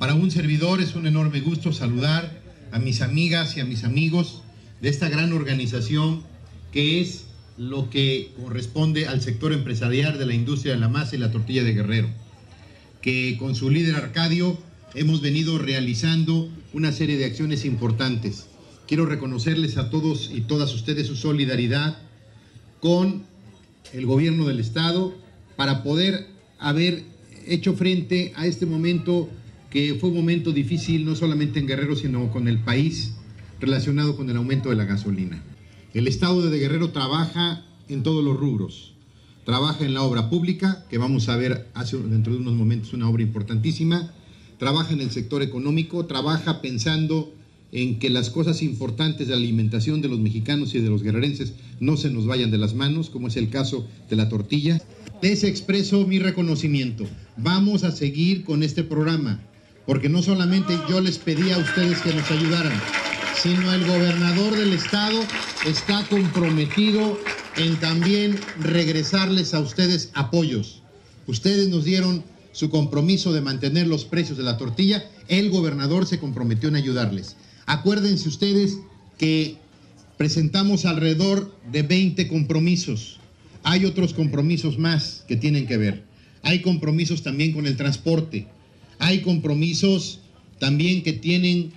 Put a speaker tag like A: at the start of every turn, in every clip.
A: Para un servidor es un enorme gusto saludar a mis amigas y a mis amigos de esta gran organización que es lo que corresponde al sector empresarial de la industria de la masa y la tortilla de Guerrero, que con su líder Arcadio hemos venido realizando una serie de acciones importantes. Quiero reconocerles a todos y todas ustedes su solidaridad con el gobierno del Estado para poder haber hecho frente a este momento que fue un momento difícil no solamente en Guerrero, sino con el país relacionado con el aumento de la gasolina. El Estado de Guerrero trabaja en todos los rubros. Trabaja en la obra pública, que vamos a ver dentro de unos momentos una obra importantísima. Trabaja en el sector económico, trabaja pensando en que las cosas importantes de alimentación de los mexicanos y de los guerrerenses no se nos vayan de las manos, como es el caso de la tortilla. Les expreso mi reconocimiento. Vamos a seguir con este programa, porque no solamente yo les pedí a ustedes que nos ayudaran, sino el gobernador del estado está comprometido en también regresarles a ustedes apoyos. Ustedes nos dieron su compromiso de mantener los precios de la tortilla, el gobernador se comprometió en ayudarles. Acuérdense ustedes que presentamos alrededor de 20 compromisos. Hay otros compromisos más que tienen que ver. Hay compromisos también con el transporte. Hay compromisos también que tienen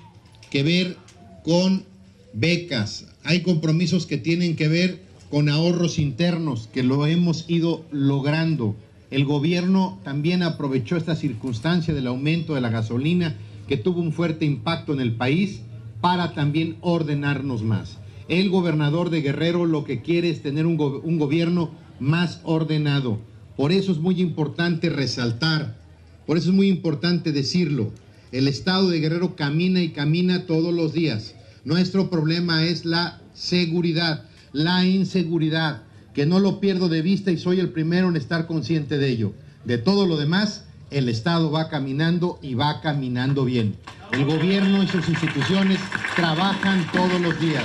A: que ver con becas. Hay compromisos que tienen que ver con ahorros internos, que lo hemos ido logrando. El gobierno también aprovechó esta circunstancia del aumento de la gasolina, que tuvo un fuerte impacto en el país para también ordenarnos más. El gobernador de Guerrero lo que quiere es tener un, go un gobierno más ordenado. Por eso es muy importante resaltar, por eso es muy importante decirlo. El estado de Guerrero camina y camina todos los días. Nuestro problema es la seguridad, la inseguridad, que no lo pierdo de vista y soy el primero en estar consciente de ello. De todo lo demás, el Estado va caminando y va caminando bien. El gobierno y sus instituciones trabajan todos los días.